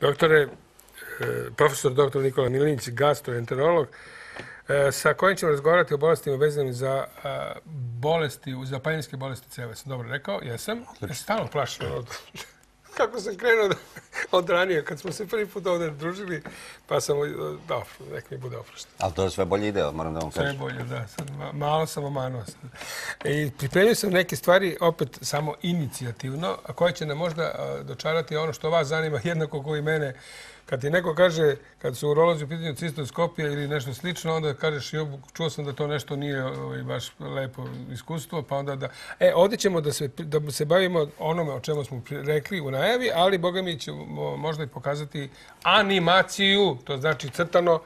Doktore, e, profesor dr. Nikola Milinić, gastroenterolog, e, sa kojim ćemo razgovarati o bolestima vezanim za bolesti, za paljinske bolesti ceva. Sam dobro rekao? Jesam. Stalno plašim kako sam krenuo od ranije, kad smo se prvi put ovdje družili, pa sam, dobro, nek mi bude oprošten. Ali to je sve bolje ide, moram da vam kažem. Sve bolje, da. Sad, malo sam omanuo. I pripremio sam neke stvari, opet samo inicijativno, koje će nam možda dočarati ono što vas zanima, jednako koji mene, Kad ti neko kaže, kad su urolozi u pitanju cistoskopije ili nešto slično, onda kažeš, jo, čuo sam da to nešto nije ovaj, baš lepo iskustvo, pa onda da... E, ovdje ćemo da se, da se bavimo onome o čemu smo rekli u najavi, ali, boga mi, ćemo možda i pokazati animaciju, to znači crtano,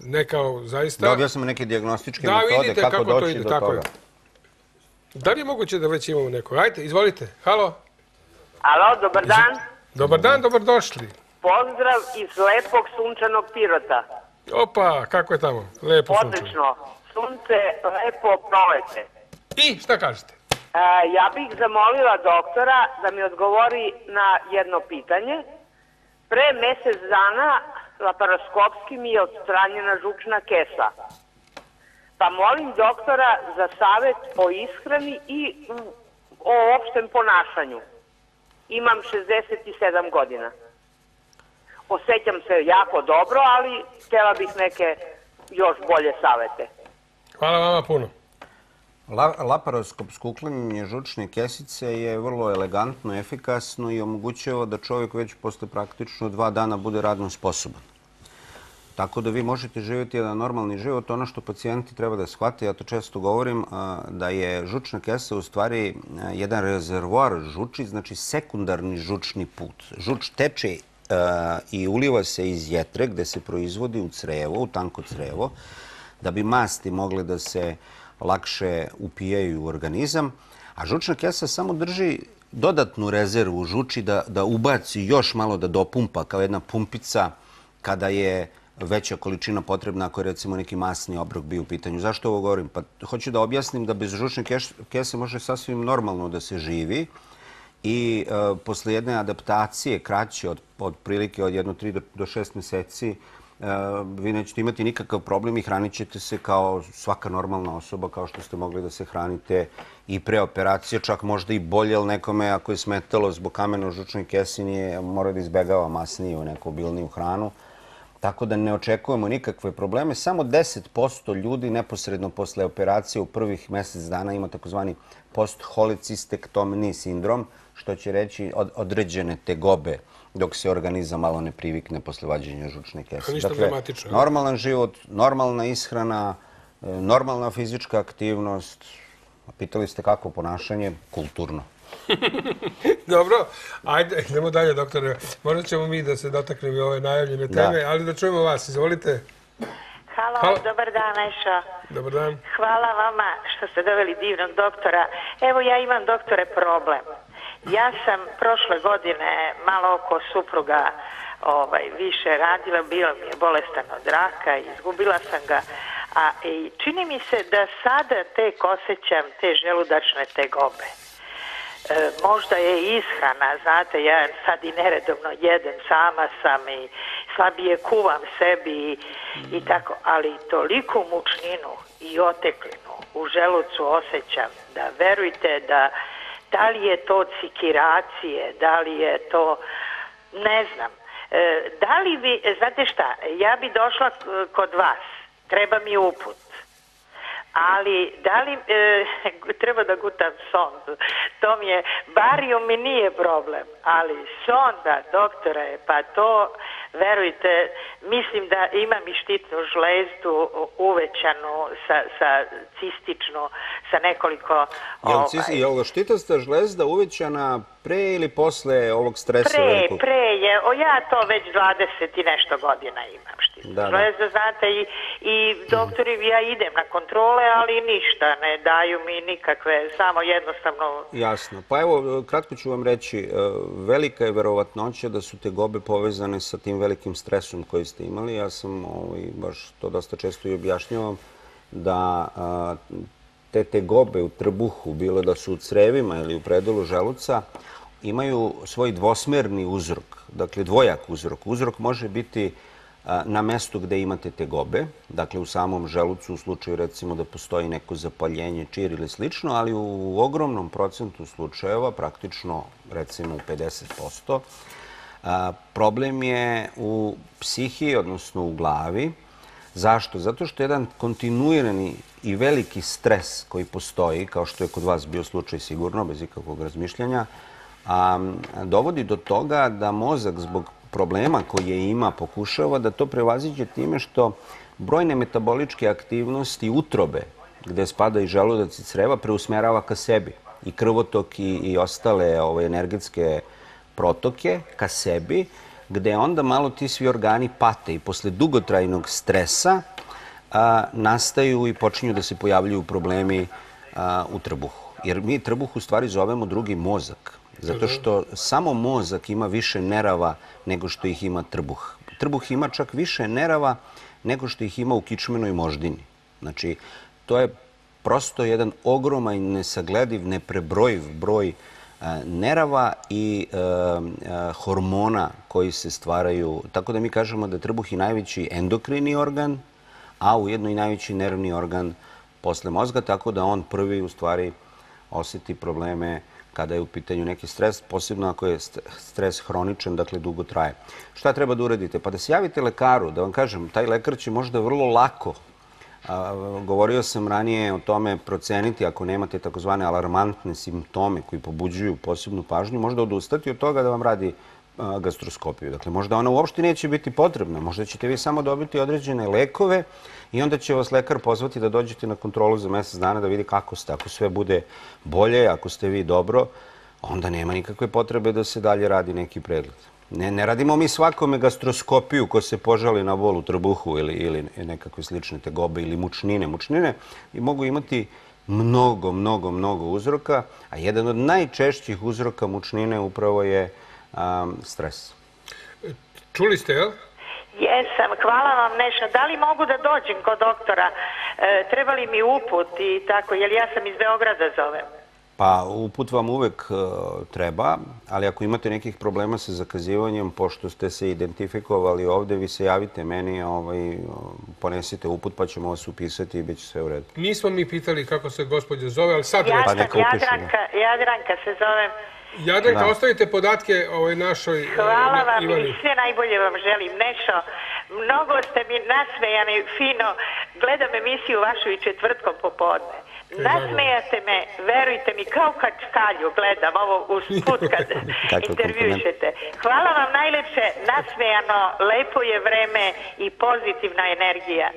ne kao zaista... Dobio sam neke diagnostičke da, metode, kako, kako doći to ide, do tako toga. Je. Da li je moguće da već imamo neko? Ajde, izvolite. Halo. Halo, dobar dan. Dobar dan, dobrodošli. Pozdrav iz lepog sunčanog Pirota. Opa, kako je tamo? Lepo sunce. Odlično. Sunce, lepo prolete. I šta kažete? ja bih zamolila doktora da mi odgovori na jedno pitanje. Pre mesec dana laparoskopski mi je odstranjena žučna kesa. Pa molim doktora za savjet o ishrani i o opštem ponašanju. Imam 67 godina osjećam se jako dobro, ali htjela bih neke još bolje savete. Hvala vama puno. La, laparoskopsko uklanjanje žučne kesice je vrlo elegantno, efikasno i omogućava da čovjek već posle praktično dva dana bude radno sposoban. Tako da vi možete živjeti jedan normalni život. Ono što pacijenti treba da shvate, ja to često govorim, da je žučna kesa u stvari jedan rezervoar žuči, znači sekundarni žučni put. Žuč teče E, i uliva se iz jetre gde se proizvodi u crevo, u tanko crevo, da bi masti mogle da se lakše upijaju u organizam. A žučna kesa samo drži dodatnu rezervu žuči da, da ubaci još malo da dopumpa kao jedna pumpica kada je veća količina potrebna ako je recimo neki masni obrok bio u pitanju. Zašto ovo govorim? Pa hoću da objasnim da bez žučne kese može sasvim normalno da se živi i e, posle jedne adaptacije kraće od, od prilike od jedno, tri do, do šest meseci, uh, vi nećete imati nikakav problem i hranit ćete se kao svaka normalna osoba, kao što ste mogli da se hranite i pre operacije, čak možda i bolje, ali nekome ako je smetalo zbog kamena u žučnoj kesi, mora da izbegava masniju neku bilniju hranu. Tako da ne očekujemo nikakve probleme. Samo 10% ljudi neposredno posle operacije u prvih mjesec dana ima takozvani post-holicistektomni sindrom, što će reći određene tegobe dok se organizam malo ne privikne posle vađenja žučne kese. Ništa dakle, dramatično. Normalan život, normalna ishrana, e, normalna fizička aktivnost. Pitali ste kako ponašanje? Kulturno. Dobro, ajde, idemo dalje, doktore. Možda ćemo mi da se dotaknemo i ove najavljene teme, ali da čujemo vas. Izvolite. Halo, Halo, dobar dan, Ešo. Dobar dan. Hvala vama što ste doveli divnog doktora. Evo, ja imam, doktore, problem. Ja sam prošle godine malo oko supruga ovaj, više radila, bila mi je bolestan od raka, izgubila sam ga, a i čini mi se da sada tek osjećam te želudačne tegobe. E, možda je ishrana, znate, ja sad i neredovno jedem, sama sam i slabije kuvam sebi i, i tako, ali toliko mučninu i oteklinu u želucu osjećam da verujte da da li je to cikiracije, da li je to, ne znam, e, da li vi, e, znate šta, ja bi došla kod vas, treba mi uput, ali da li e, treba da gutam sondu, to mi je, barium mi nije problem, ali sonda, doktora je, pa to, verujte, mislim da imam i štitnu žlezdu uvećanu sa, sa cističnu, sa nekoliko... Je li, ovaj... je li štitasta žlezda uvećana pre ili posle ovog stresa? Pre, velikog? pre je. O, ja to već 20 i nešto godina imam štitasta da, žlezda, znate, i, i doktori, ja idem na kontrole, ali ništa, ne daju mi nikakve, samo jednostavno... Jasno. Pa evo, kratko ću vam reći, e, velika je verovatnoća da su te gobe povezane sa tim velikim stresom koji ste imali. Ja sam ovaj, baš to dosta često i objašnjavam da te tegobe u trbuhu, bilo da su u crevima ili u predelu želuca, imaju svoj dvosmerni uzrok, dakle dvojak uzrok. Uzrok može biti na mestu gde imate tegobe, dakle u samom želucu u slučaju recimo da postoji neko zapaljenje, čir ili slično, ali u ogromnom procentu slučajeva, praktično recimo u 50%, problem je u psihiji, odnosno u glavi. Zašto? Zato što jedan kontinuirani i veliki stres koji postoji, kao što je kod vas bio slučaj sigurno, bez ikakvog razmišljanja, dovodi do toga da mozak zbog problema koje ima pokušava da to prevaziđe time što brojne metaboličke aktivnosti utrobe, gde spada i želudac i creva, preusmerava ka sebi. I krvotok i ostale ove, energetske protoke ka sebi, gde onda malo ti svi organi pate i posle dugotrajnog stresa nastaju i počinju da se pojavljuju problemi u trbuhu. Jer mi trbuh u stvari zovemo drugi mozak. Zato što samo mozak ima više nerava nego što ih ima trbuh. Trbuh ima čak više nerava nego što ih ima u kičmenoj moždini. Znači, to je prosto jedan ogroman, nesaglediv, neprebrojiv broj nerava i e, e, hormona koji se stvaraju. Tako da mi kažemo da trbuh je najveći endokrini organ, a ujedno i najveći nervni organ posle mozga, tako da on prvi u stvari osjeti probleme kada je u pitanju neki stres, posebno ako je stres hroničan, dakle dugo traje. Šta treba da uradite? Pa da se javite lekaru, da vam kažem, taj lekar će možda vrlo lako, govorio sam ranije o tome, proceniti ako nemate takozvane alarmantne simptome koji pobuđuju posebnu pažnju, možda odustati od toga da vam radi gastroskopiju. Dakle, možda ona uopšte neće biti potrebna. Možda ćete vi samo dobiti određene lekove i onda će vas lekar pozvati da dođete na kontrolu za mjesec dana da vidi kako ste. Ako sve bude bolje, ako ste vi dobro, onda nema nikakve potrebe da se dalje radi neki pregled. Ne, ne radimo mi svakome gastroskopiju ko se požali na bol u trbuhu ili, ili nekakve slične tegobe ili mučnine. Mučnine i mogu imati mnogo, mnogo, mnogo uzroka, a jedan od najčešćih uzroka mučnine upravo je stres. Čuli ste, jel? Jesam, hvala vam Neša. Da li mogu da dođem kod doktora? E, treba li mi uput i tako, jer ja sam iz Beograda zovem. Pa uput vam uvek e, treba, ali ako imate nekih problema sa zakazivanjem, pošto ste se identifikovali ovde, vi se javite meni, ovaj, ponesite uput pa ćemo vas upisati i bit će sve u redu. Nismo mi pitali kako se gospođa zove, ali sad... Ja sam Jadranka, Jadranka se zovem. Jadranka, ostavite podatke ovoj našoj Hvala vam i sve najbolje vam želim. Nešo, mnogo ste mi nasmejani, fino. Gledam emisiju vašu i četvrtkom popodne. Nasmejate me, verujte mi, kao kad skalju gledam ovo u sput kad intervjušete. Hvala vam najlepše, nasmejano, lepo je vreme i pozitivna energija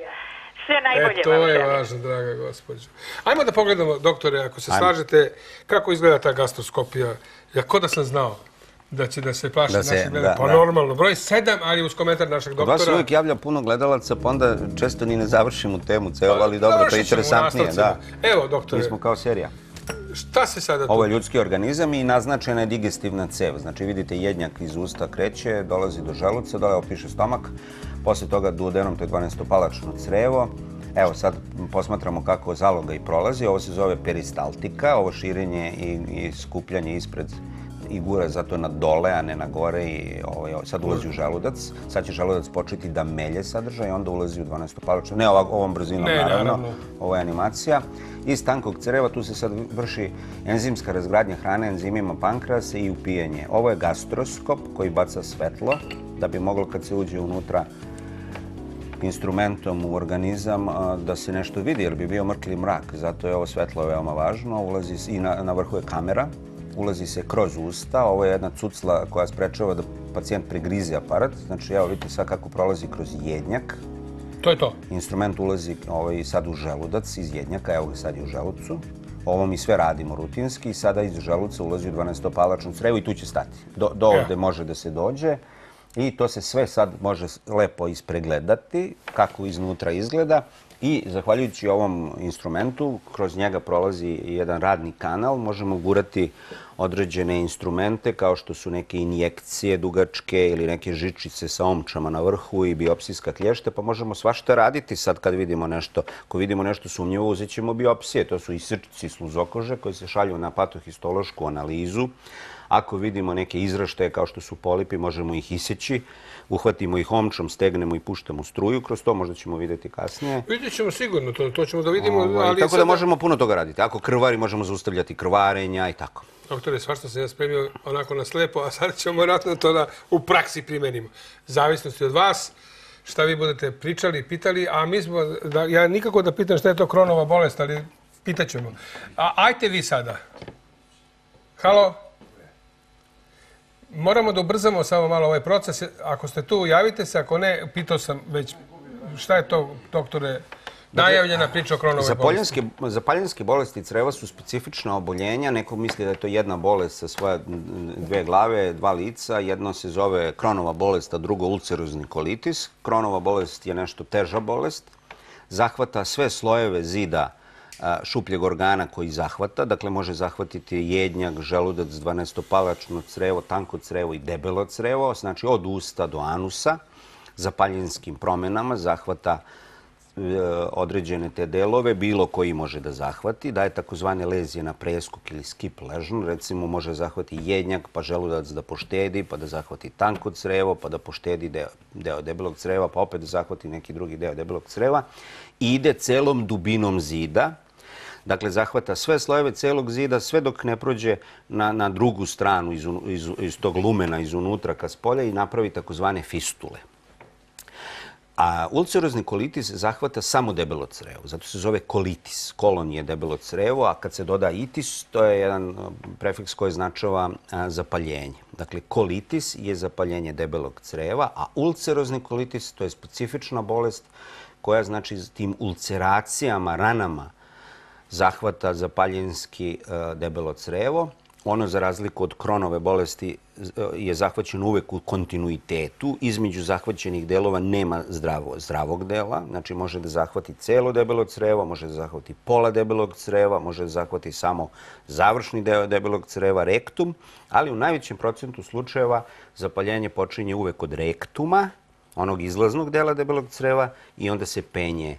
sve najbolje e, to je važno, draga gospođo. Ajmo da pogledamo, doktore, ako se slažete, kako izgleda ta gastroskopija. Ja kod da sam znao da će da se plaši naši gledali. Pa normalno, broj sedam, ali uz komentar našeg doktora. Od vas uvijek javlja puno gledalaca, pa onda često ni ne završimo temu ceo, ali dobro, to je interesantnije. Evo, doktore. Mi smo kao serija. Šta se sada tu? Ovo je ljudski organizam i naznačena je digestivna cev. Znači, vidite, jednjak iz usta kreće, dolazi do želuca, dole opiše stomak. Posle toga duodenom, to je 12-palačno crevo. Evo sad posmatramo kako zaloga i prolazi. Ovo se zove peristaltika, ovo širenje i skupljanje ispred и гура затоа на доле, а не на горе и овој сад улази у желудец. Сад ќе желудец почети да меле садржај и онда улази у 12 палачо. Не ова, овом брзина не, наравно. Ова е анимација. И станкок црева ту се сад врши ензимска разградња храна ензимима панкреас и упиење. Ово е гастроскоп кој баца светло да би могло кога се уѓе унутра инструментом у организам да се нешто види, jer би био mrkli мрак, затоа е ovo светло veoma važno. Ulazi i na, на vrhu е камера, Ulazi se kroz usta. Ovo je jedna cucla koja sprečava da pacijent pregrizi aparat. Znači, evo vidite sad kako prolazi kroz jednjak. To je to. Instrument ulazi ovaj, sad u želudac iz jednjaka. Evo ga sad je u želucu. Ovo mi sve radimo rutinski. Sada iz želuca ulazi u 12-palačnu crevu i tu će stati. Do, do ovde može da se dođe. I to se sve sad može lepo ispregledati kako iznutra izgleda. I zahvaljujući ovom instrumentu, kroz njega prolazi jedan radni kanal, možemo gurati određene instrumente kao što su neke injekcije dugačke ili neke žičice sa omčama na vrhu i biopsijska klješta, pa možemo svašta raditi sad kad vidimo nešto. Ako vidimo nešto sumnjivo, uzet ćemo biopsije. To su i srčici sluzokože koji se šalju na patohistološku analizu. Ako vidimo neke izraštaje kao što su polipi, možemo ih iseći uhvatimo ih omčom, stegnemo i puštamo struju kroz to, možda ćemo vidjeti kasnije. Vidjet ćemo sigurno, to, to ćemo da vidimo. Ovaj, ali tako da možemo puno toga raditi. Ako krvari, možemo zaustavljati krvarenja i tako. Doktore, svašta sam ja spremio onako na slepo, a sad ćemo vratno to da u praksi primenimo. Zavisnosti od vas, šta vi budete pričali, pitali, a mi smo, da, ja nikako da pitam šta je to kronova bolest, ali pitaćemo. A, ajte vi sada. Halo? Moramo da ubrzamo samo malo ovaj proces. Ako ste tu, javite se. Ako ne, pitao sam već šta je to, doktore, najavljena priča o kronovoj bolesti. Zapaljenske bolesti creva su specifična oboljenja. Neko misli da je to jedna bolest sa svoje dve glave, dva lica. Jedno se zove kronova bolest, a drugo ulcerozni kolitis. Kronova bolest je nešto teža bolest. Zahvata sve slojeve zida šupljeg organa koji zahvata. Dakle, može zahvatiti jednjak, želudac, 12-palačno crevo, tanko crevo i debelo crevo. Znači, od usta do anusa, zapaljinskim promenama, zahvata e, određene te delove, bilo koji može da zahvati. Daje takozvane lezije na preskok ili skip ležn. Recimo, može zahvati jednjak, pa želudac da poštedi, pa da zahvati tanko crevo, pa da poštedi deo, deo debelog creva, pa opet da zahvati neki drugi deo debelog creva. Ide celom dubinom zida, Dakle, zahvata sve slojeve celog zida, sve dok ne prođe na, na drugu stranu iz, iz, iz tog lumena iz unutra ka spolja i napravi takozvane fistule. A ulcerozni kolitis zahvata samo debelo crevo. Zato se zove kolitis. Kolon je debelo crevo, a kad se doda itis, to je jedan prefiks koji značava zapaljenje. Dakle, kolitis je zapaljenje debelog creva, a ulcerozni kolitis to je specifična bolest koja znači tim ulceracijama, ranama, zahvata zapaljenski e, debelo crevo. Ono, za razliku od kronove bolesti, e, je zahvaćeno uvek u kontinuitetu. Između zahvaćenih delova nema zdravo, zdravog dela. Znači, može da zahvati celo debelo crevo, može da zahvati pola debelog creva, može da zahvati samo završni deo debelog creva, rektum. Ali u najvećem procentu slučajeva zapaljenje počinje uvek od rektuma, onog izlaznog dela debelog creva, i onda se penje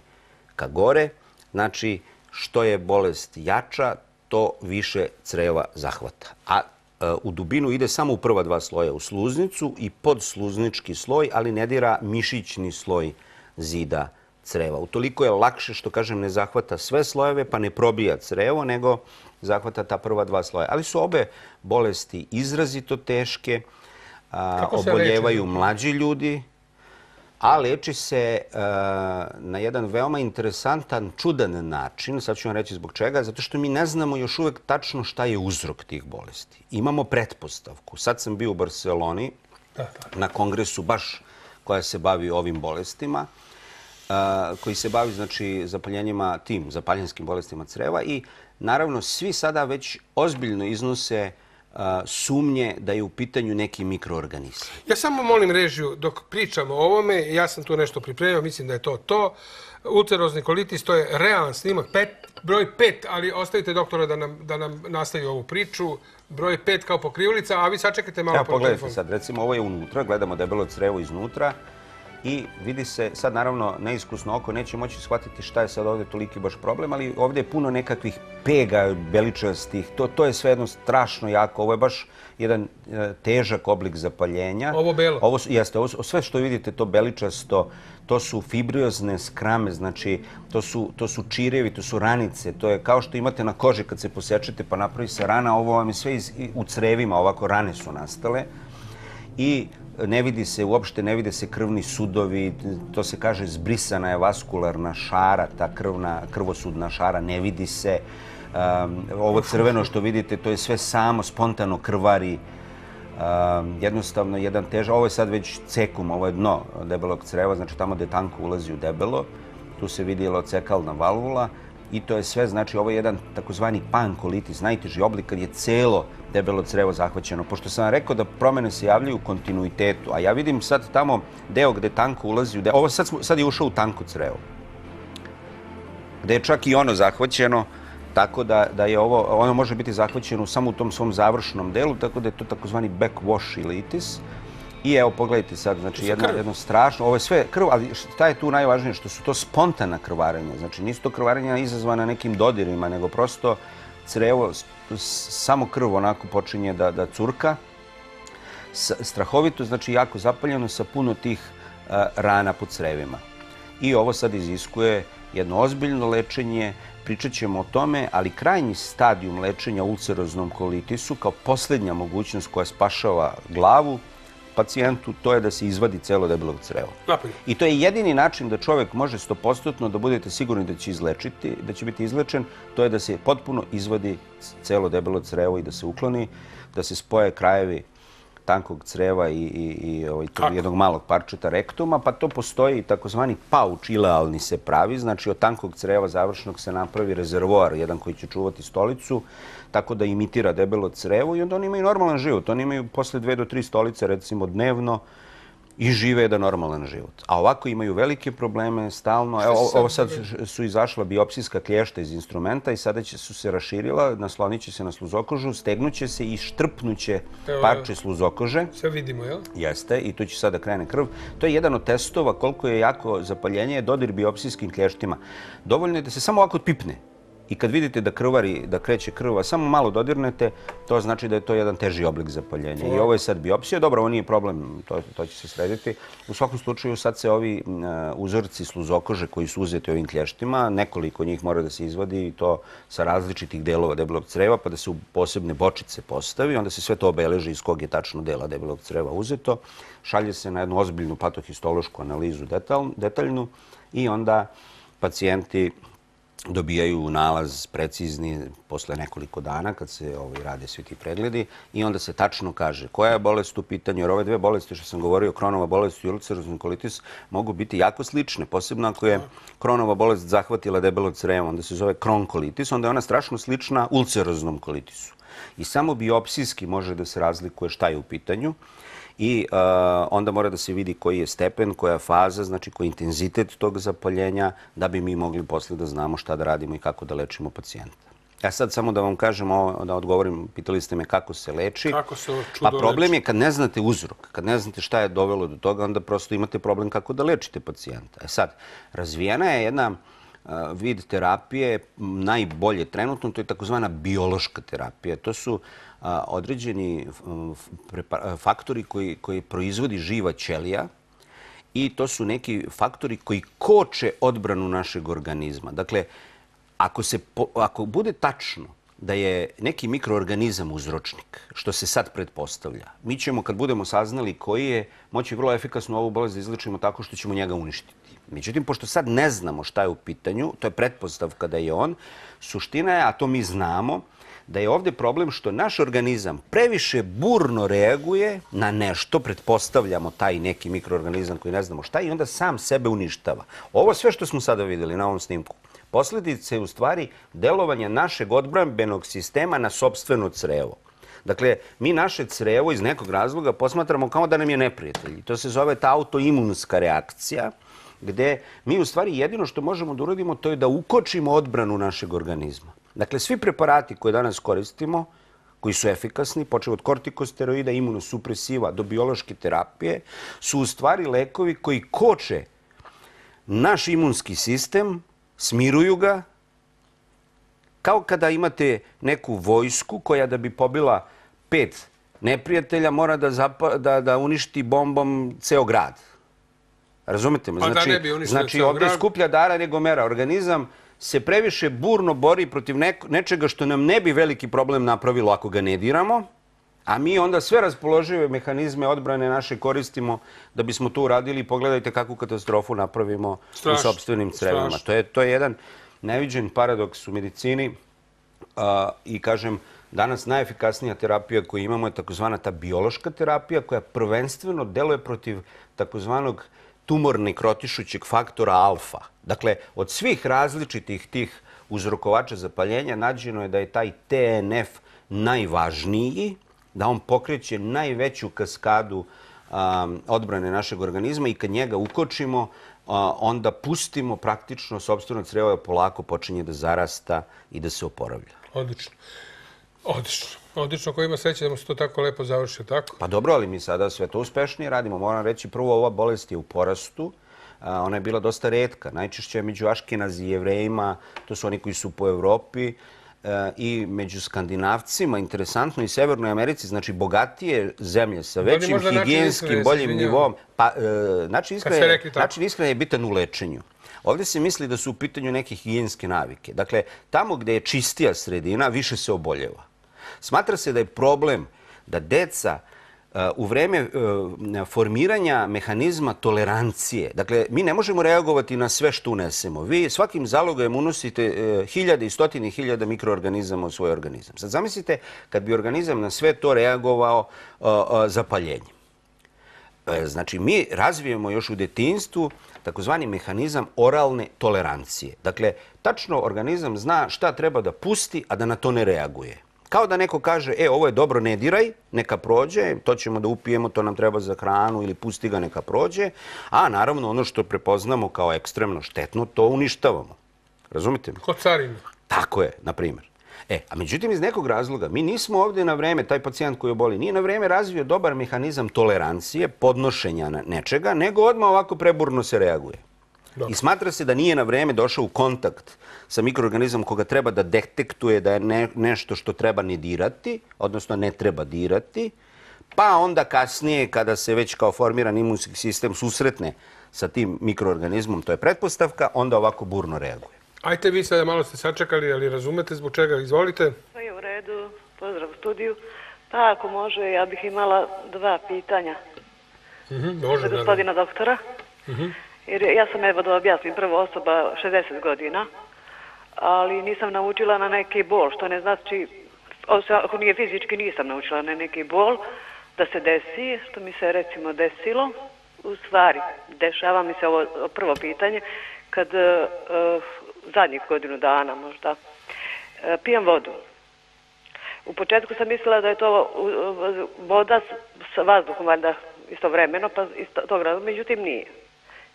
ka gore. Znači, što je bolest jača, to više creva zahvata. A e, u dubinu ide samo u prva dva sloja, u sluznicu i podsluznički sloj, ali ne dira mišićni sloj zida creva. Utoliko je lakše, što kažem, ne zahvata sve slojeve, pa ne probija crevo, nego zahvata ta prva dva sloja. Ali su obe bolesti izrazito teške, oboljevaju mlađi ljudi, a leči se uh, na jedan veoma interesantan, čudan način. Sad ću vam reći zbog čega. Zato što mi ne znamo još uvek tačno šta je uzrok tih bolesti. Imamo pretpostavku. Sad sam bio u Barceloni na kongresu baš koja se bavi ovim bolestima, uh, koji se bavi znači, zapaljenjima tim, zapaljenskim bolestima creva i naravno svi sada već ozbiljno iznose uh, sumnje da je u pitanju neki mikroorganizam. Ja samo molim režiju, dok pričamo o ovome, ja sam tu nešto pripremio, mislim da je to to. Ulcerozni kolitis, to je realan snimak, pet, broj pet, ali ostavite doktora da nam, da nam nastavi ovu priču. Broj pet kao pokrivlica, a vi sačekajte malo Evo, po pogledajte sad, recimo ovo je unutra, gledamo debelo crevo iznutra i vidi se, sad naravno neiskusno oko neće moći shvatiti šta je sad ovdje toliki baš problem, ali ovdje je puno nekakvih pega beličastih, to, to je sve jedno strašno jako, ovo je baš jedan e, težak oblik zapaljenja. Ovo belo? Ovo, jeste, ovo, sve što vidite to beličasto, to su fibriozne skrame, znači to su, to su čirevi, to su ranice, to je kao što imate na koži kad se posečete pa napravi se rana, ovo vam je sve iz, u crevima, ovako rane su nastale. I ne vidi se, uopšte ne vide se krvni sudovi, to se kaže zbrisana je vaskularna šara, ta krvna, krvosudna šara, ne vidi se. Um, ovo crveno što vidite, to je sve samo, spontano krvari. Um, jednostavno, jedan težak, ovo je sad već cekum, ovo je dno debelog creva, znači tamo gde tanko ulazi u debelo, tu se vidjela cekalna valvula i to je sve, znači ovo je jedan takozvani pankolitis, najteži oblik kad je celo debelo crevo zahvaćeno. Pošto sam rekao da promene se javljaju u kontinuitetu, a ja vidim sad tamo deo gde tanko ulazi gde, ovo sad, sad je ušao u tanko crevo, gde je čak i ono zahvaćeno Tako da, da je ovo, ono može biti zahvaćeno samo u tom svom završnom delu, tako da je to takozvani backwash ilitis. I evo, pogledajte sad, znači jedno, jedno strašno, ovo je sve krv, ali šta je tu najvažnije, što su to spontana krvarenja. Znači nisu to krvarenja izazvana nekim dodirima, nego prosto crevo, samo krv onako počinje da, da curka. Strahovito, znači jako zapaljeno sa puno tih rana po crevima. I ovo sad iziskuje jedno ozbiljno lečenje, pričat ćemo o tome, ali krajnji stadijum lečenja ulceroznom kolitisu kao posljednja mogućnost koja spašava glavu pacijentu, to je da se izvadi celo debelog creva. I to je jedini način da čovjek može stopostotno da budete sigurni da će izlečiti, da će biti izlečen, to je da se potpuno izvadi celo debelo crevo i da se ukloni, da se spoje krajevi tankog creva i, i, i ovaj, jednog malog parčeta rektuma, pa to postoji takozvani pauč ilealni se pravi, znači od tankog creva završnog se napravi rezervoar, jedan koji će čuvati stolicu, tako da imitira debelo crevo i onda oni imaju normalan život. Oni imaju posle dve do tri stolice, recimo, dnevno, i žive jedan normalan život. A ovako imaju velike probleme stalno. Evo, ovo sad su izašla biopsijska klješta iz instrumenta i sada će su se raširila, naslonit će se na sluzokožu, stegnuće se i štrpnuće parče sluzokože. Sve vidimo, jel? Jeste, i tu će sada krene krv. To je jedan od testova koliko je jako zapaljenje dodir biopsijskim klještima. Dovoljno je da se samo ovako pipne I kad vidite da krvari, da kreće krva, samo malo dodirnete, to znači da je to jedan teži oblik zapaljenja. I ovo je sad biopsija. Dobro, ovo nije problem, to, to će se srediti. U svakom slučaju sad se ovi uzorci sluzokože koji su uzeti ovim klještima, nekoliko njih mora da se izvadi i to sa različitih delova debelog creva, pa da se u posebne bočice postavi. Onda se sve to obeleži iz kog je tačno dela debelog creva uzeto. Šalje se na jednu ozbiljnu patohistološku analizu detaljnu i onda pacijenti dobijaju nalaz precizni posle nekoliko dana kad se ovaj, rade svi ti pregledi i onda se tačno kaže koja je bolest u pitanju, jer ove dve bolesti što sam govorio, kronova bolest i ulcerozni kolitis, mogu biti jako slične, posebno ako je kronova bolest zahvatila debelo crevo, onda se zove kronkolitis, onda je ona strašno slična ulceroznom kolitisu. I samo biopsijski može da se razlikuje šta je u pitanju i uh, onda mora da se vidi koji je stepen, koja faza, znači koji je intenzitet tog zapaljenja, da bi mi mogli posle da znamo šta da radimo i kako da lečimo pacijenta. Ja sad samo da vam kažem, da odgovorim, pitali ste me kako se leči. Kako se čudo Pa problem je kad ne znate uzrok, kad ne znate šta je dovelo do toga, onda prosto imate problem kako da lečite pacijenta. E sad, razvijena je jedna uh, vid terapije, najbolje trenutno, to je takozvana biološka terapija. To su određeni faktori koji, koji proizvodi živa ćelija i to su neki faktori koji koče odbranu našeg organizma. Dakle, ako, se, ako bude tačno da je neki mikroorganizam uzročnik, što se sad pretpostavlja, mi ćemo, kad budemo saznali koji je, moći vrlo efikasno ovu bolest da izlečimo tako što ćemo njega uništiti. Međutim, pošto sad ne znamo šta je u pitanju, to je pretpostavka da je on, suština je, a to mi znamo, da je ovdje problem što naš organizam previše burno reaguje na nešto, pretpostavljamo taj neki mikroorganizam koji ne znamo šta i onda sam sebe uništava. Ovo sve što smo sada vidjeli na ovom snimku, posljedice je u stvari delovanja našeg odbranbenog sistema na sobstveno crevo. Dakle, mi naše crevo iz nekog razloga posmatramo kao da nam je neprijatelj. To se zove ta autoimunska reakcija, gde mi u stvari jedino što možemo da uradimo to je da ukočimo odbranu našeg organizma. Dakle, svi preparati koje danas koristimo, koji su efikasni, počeo od kortikosteroida, imunosupresiva do biološke terapije, su u stvari lekovi koji koče naš imunski sistem, smiruju ga, kao kada imate neku vojsku koja da bi pobila pet neprijatelja mora da, zapa, da, da uništi bombom ceo grad. Razumete me? Pa znači, znači, ovdje grad. skuplja dara nego mera. Organizam se previše burno bori protiv nečega što nam ne bi veliki problem napravilo ako ga ne diramo, a mi onda sve raspoložive mehanizme odbrane naše koristimo da bismo to uradili. Pogledajte kakvu katastrofu napravimo u sobstvenim crevima. To je, to je jedan neviđen paradoks u medicini i kažem, danas najefikasnija terapija koju imamo je takozvana ta biološka terapija koja prvenstveno deluje protiv takozvanog tumorne krotišućeg faktora alfa. Dakle, od svih različitih tih uzrokovača zapaljenja nađeno je da je taj TNF najvažniji, da on pokreće najveću kaskadu odbrane našeg organizma i kad njega ukočimo, onda pustimo praktično sobstveno crevo je polako počinje da zarasta i da se oporavlja. Odlično. Odlično. Odlično, ko ima sreće da mu se to tako lepo završi, tako? Pa dobro, ali mi sada sve to uspešnije radimo. Moram reći, prvo ova bolest je u porastu. A, Ona je bila dosta redka. Najčešće je među Aškenazi i jevrejima, to su oni koji su po Evropi, e, i među skandinavcima, interesantno i Severnoj Americi, znači bogatije zemlje sa većim higijenskim, boljim nivom. Pa, e, način ishrane je bitan u lečenju. Ovdje se misli da su u pitanju neke higijenske navike. Dakle, tamo gdje je čistija sredina, više se oboljeva. Smatra se da je problem da deca e, u vreme e, formiranja mehanizma tolerancije, dakle, mi ne možemo reagovati na sve što unesemo. Vi svakim zalogajem unosite uh, hiljade i stotine hiljada mikroorganizama u svoj organizam. Sad zamislite kad bi organizam na sve to reagovao zapaljenjem. Znači, mi razvijemo još u detinstvu takozvani mehanizam oralne tolerancije. Dakle, tačno organizam zna šta treba da pusti, a da na to ne reaguje. Kao da neko kaže, e, ovo je dobro, ne diraj, neka prođe, to ćemo da upijemo, to nam treba za hranu ili pusti ga, neka prođe. A naravno, ono što prepoznamo kao ekstremno štetno, to uništavamo. Razumite me? Kod carina. Tako je, na primjer. E, a međutim, iz nekog razloga, mi nismo ovdje na vreme, taj pacijent koji oboli, nije na vreme razvio dobar mehanizam tolerancije, podnošenja nečega, nego odmah ovako preburno se reaguje. I smatra se da nije na vreme došao u kontakt sa mikroorganizmom koga treba da detektuje da je ne, nešto što treba ne dirati, odnosno ne treba dirati, pa onda kasnije kada se već kao formiran imunski sistem susretne sa tim mikroorganizmom, to je pretpostavka, onda ovako burno reaguje. Ajte vi sada malo ste sačekali, ali razumete zbog čega. Izvolite. Pa je u redu, pozdrav u studiju. Pa ako može, ja bih imala dva pitanja Mhm, može, da. gospodina doktora. Jer ja sam, evo da objasnim, prvo osoba 60 godina, ali nisam naučila na neki bol, što ne znači, osim ako nije fizički, nisam naučila na neki bol da se desi, što mi se recimo desilo. U stvari, dešava mi se ovo prvo pitanje, kad uh, zadnjih godinu dana možda uh, pijem vodu. U početku sam mislila da je to uh, voda s- sa vazduhom, valjda istovremeno, pa iz tog razloga, međutim nije.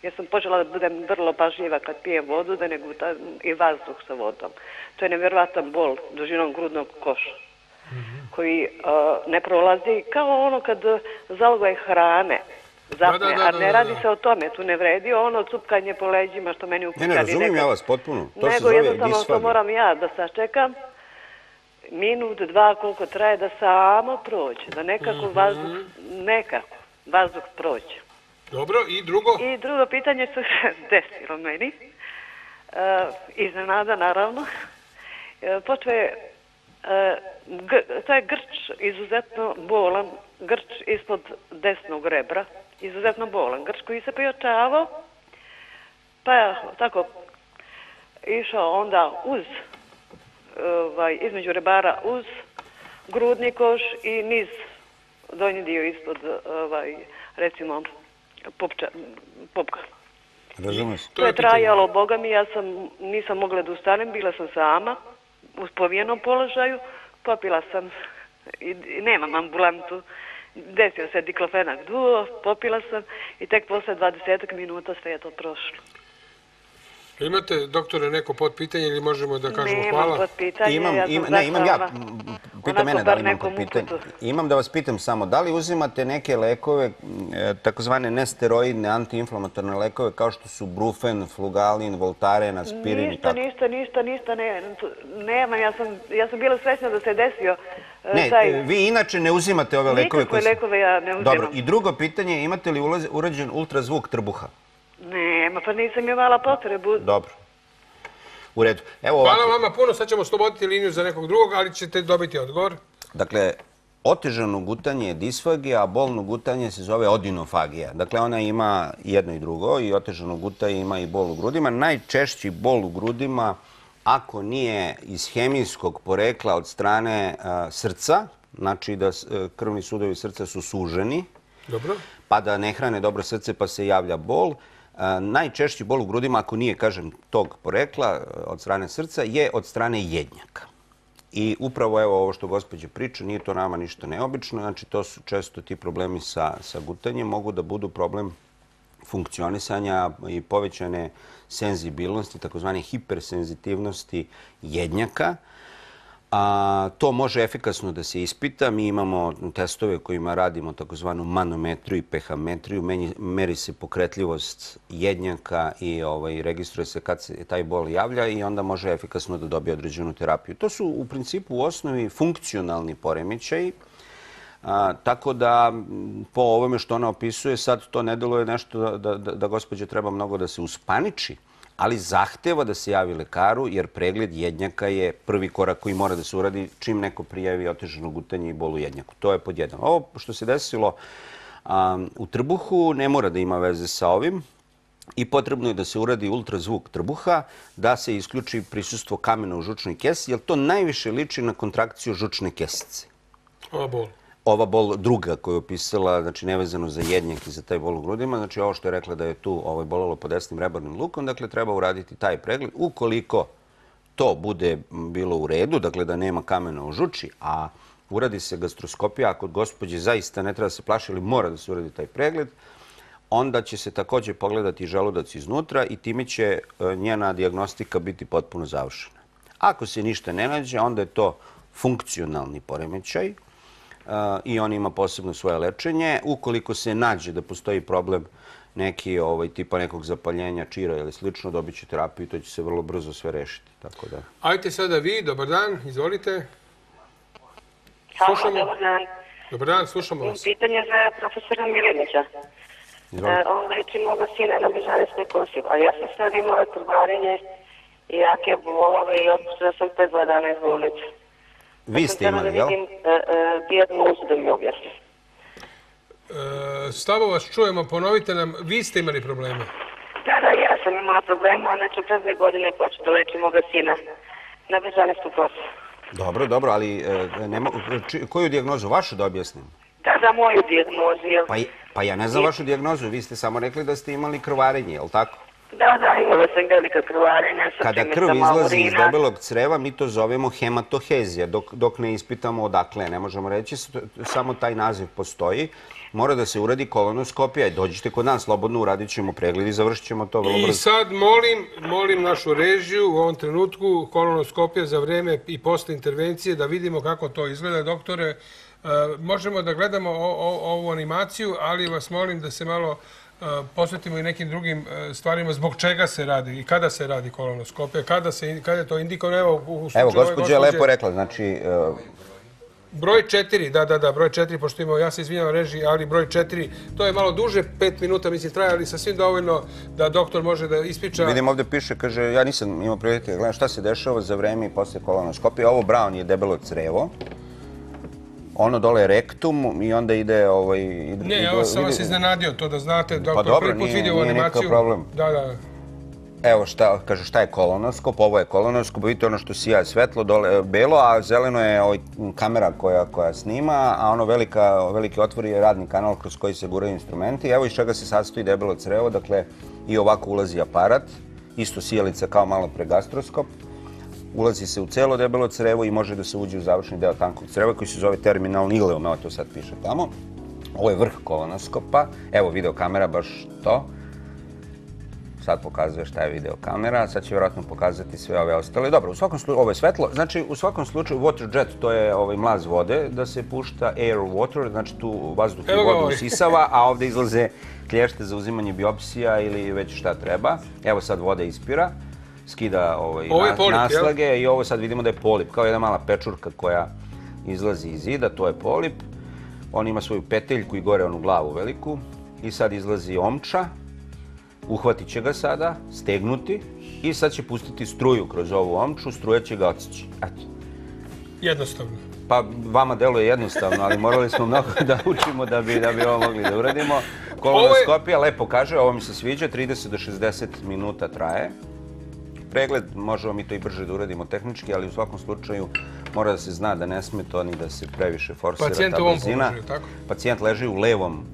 Jer sam počela da budem vrlo pažljiva kad pijem vodu, da ne gutam i vazduh sa vodom. To je nevjerovatan bol dužinom grudnog koša koji uh, ne prolazi kao ono kad zalogaj hrane zapne, Da, da, da, a ne radi se o tome, tu ne vredi ono cupkanje po leđima što meni u Ne, ne, razumijem nekad- ja vas potpuno. To se nego zove jednostavno to disfagija. moram ja da sačekam minut, dva, koliko traje da samo prođe, da nekako Mhm. vazduh, nekako vazduh prođe. Dobro, i drugo? I drugo pitanje se desilo meni. E, iznenada, naravno. E, počeo je, e, gr- to je grč izuzetno bolan, grč ispod desnog rebra, izuzetno bolan grč koji se pojačavao, pa je tako išao onda uz, ovaj, između rebara uz grudni koš i niz donji dio ispod, ovaj, recimo, popča, popka. Razumijem se. To je pitanje. trajalo, boga mi, ja sam, nisam mogla da ustanem, bila sam sama, u spovijenom položaju, popila sam, i, i nemam ambulantu, desio se diklofenak duo, popila sam i tek posle 20 minuta sve je to prošlo. Imate, doktore, neko potpitanje ili možemo da kažemo Nemam hvala? pod pitanje, Imam, ja sam im, ne, imam ja, pita mene da li imam nekom pitanje. Imam da vas pitam samo, da li uzimate neke lekove, e, takozvane nesteroidne antiinflamatorne lekove, kao što su brufen, flugalin, voltaren, aspirin i Ništa, tako? ništa, ništa, ništa, ne, nemam, ja sam, ja sam bila srećna da se desio e, Ne, taj... vi inače ne uzimate ove lekove Nikakve lekove ja ne uzimam. Dobro, i drugo pitanje, imate li urađen ultrazvuk trbuha? Nema, pa nisam imala potrebu. Dobro. U redu. Evo ovako. Hvala vama puno, sad ćemo sloboditi liniju za nekog drugog, ali ćete dobiti odgovor. Dakle, otežano gutanje je disfagija, a bolno gutanje se zove odinofagija. Dakle, ona ima jedno i drugo i otežano gutanje ima i bol u grudima. Najčešći bol u grudima, ako nije iz hemijskog porekla od strane a, srca, znači da e, krvni sudovi srca su suženi, Dobro. pa da ne hrane dobro srce pa se javlja bol. Najčešći bol u grudima, ako nije, kažem, tog porekla e, od strane srca, je od strane jednjaka. I upravo evo ovo što gospođa priča, nije to nama ništa neobično, znači to su često ti problemi sa, sa gutanjem, mogu da budu problem funkcionisanja i povećane senzibilnosti, takozvane hipersenzitivnosti jednjaka. A, to može efikasno da se ispita. Mi imamo testove kojima radimo takozvanu manometriju i pehametriju. Meri se pokretljivost jednjaka i ovaj, registruje se kad se taj bol javlja i onda može efikasno da dobije određenu terapiju. To su u principu u osnovi funkcionalni poremećaj. A, tako da po ovome što ona opisuje, sad to ne deluje nešto da, da, da, da gospođe treba mnogo da se uspaniči ali zahteva da se javi lekaru jer pregled jednjaka je prvi korak koji mora da se uradi čim neko prijavi otežano gutanje i bolu jednjaku. To je pod jedan. Ovo što se desilo u trbuhu ne mora da ima veze sa ovim i potrebno je da se uradi ultrazvuk trbuha, da se isključi prisustvo kamena u žučnoj kesi, jer to najviše liči na kontrakciju žučne kesice. A bol ova bol druga koju je opisala, znači nevezano za jednjak i za taj bol u grudima, znači ovo što je rekla da je tu ovaj, bolelo pod desnim rebornim lukom, dakle treba uraditi taj pregled. Ukoliko to bude bilo u redu, dakle da nema kamena u žuči, a uradi se gastroskopija, ako gospođe zaista ne treba se plaši ili mora da se uradi taj pregled, onda će se također pogledati želudac iznutra i time će e, njena diagnostika biti potpuno završena. Ako se ništa ne nađe, onda je to funkcionalni poremećaj, i on ima posebno svoje lečenje. Ukoliko se nađe da postoji problem neki ovaj, tipa nekog zapaljenja čira ili slično, dobit će terapiju i to će se vrlo brzo sve rešiti. Tako da. Ajte sada vi, dobar dan, izvolite. Slušamo. Dobar dan. Dobar dan, slušamo vas. Pitanje za profesora. Izvolite. E, on leči moga sina na bežanesne kosi, a ja sam sad imala krvarenje i jake bolove i otpuštila sam te dva dana iz bolnice. Vi ste imali, jel? Vidim da mi objasnim. Stavo vas čujemo, ponovite nam, vi ste imali probleme? Da, da, ja sam imala problema, znači pre dve godine počeo da lečim moga sina na bežanestu kosu. Dobro, dobro, ali e, nema, či, koju dijagnozu? Vašu da objasnim? Da, da, moju dijagnozu. Jel? Pa, pa ja ne znam vašu dijagnozu, vi ste samo rekli da ste imali krvarenje, je li tako? Da, da, imala sam velika krvarenja. Kada krv izlazi iz debelog creva, mi to zovemo hematohezija, dok, dok ne ispitamo odakle. Ne možemo reći, samo taj naziv postoji. Mora da se uradi kolonoskopija. Dođite kod nas, slobodno uradit ćemo pregled i završit ćemo to vrlo brzo. I sad molim, molim našu režiju u ovom trenutku kolonoskopija za vreme i posle intervencije da vidimo kako to izgleda. Doktore, e, možemo da gledamo ovu animaciju, ali vas molim da se malo posvetimo i nekim drugim e, stvarima zbog čega se radi i kada se radi kolonoskopija, kada, se, kada je to indikovano. Evo, u Evo gospođa je lepo rekla, znači... E, broj četiri, da, da, da, broj četiri, pošto imamo, ja se izvinjam reži, ali broj četiri, to je malo duže, pet minuta, mislim, traje, ali sasvim dovoljno da doktor može da ispiča... Vidim ovdje piše, kaže, ja nisam imao prilike da gledam šta se dešava za vreme i posle kolonoskopije. Ovo Brown je debelo crevo ono dole rektum i onda ide... Ovaj, ide ne, evo sam vas iznenadio to da znate, pa dobro, prvi put. Pa dobro, problem. Da, da. Evo šta, kaže šta je kolonoskop, ovo je kolonoskop, vidite ono što sija svetlo, dole belo, a zeleno je ovaj kamera koja, koja snima, a ono velika, veliki otvor je radni kanal kroz koji se guraju instrumenti. Evo iz čega se sastoji debelo crevo, dakle i ovako ulazi aparat, isto sijalica kao malo pre gastroskop ulazi se u celo debelo crevo i može da se uđe u završni deo tankog creva koji se zove terminalni ileum, evo to sad piše tamo. Ovo je vrh kolonoskopa, evo videokamera baš to. Sad pokazuje šta je videokamera, sad će vjerojatno pokazati sve ove ostale. Dobro, u svakom slučaju, ovo je svetlo, znači u svakom slučaju water jet, to je ovaj mlaz vode, da se pušta air water, znači tu vazduh i vodu usisava, a ovde izlaze klješte za uzimanje biopsija ili već šta treba. Evo sad voda ispira skida ovaj, polip, naslage i ovo sad vidimo da je polip, kao jedna mala pečurka koja izlazi iz zida, to je polip. On ima svoju peteljku i gore onu glavu veliku i sad izlazi omča, uhvatit će ga sada, stegnuti i sad će pustiti struju kroz ovu omču, struja će ga odsići. Eto. Jednostavno. Pa vama deluje jednostavno, ali morali smo mnogo da učimo da bi, da bi ovo mogli da uradimo. Kolonoskopija, lepo kaže, ovo mi se sviđa, 30 do 60 minuta traje pregled, možemo mi to i brže da uradimo tehnički, ali u svakom slučaju mora da se zna da ne sme to ni da se previše forsira Pacijent ta brzina. Položaju, tako? Pacijent leži u levom,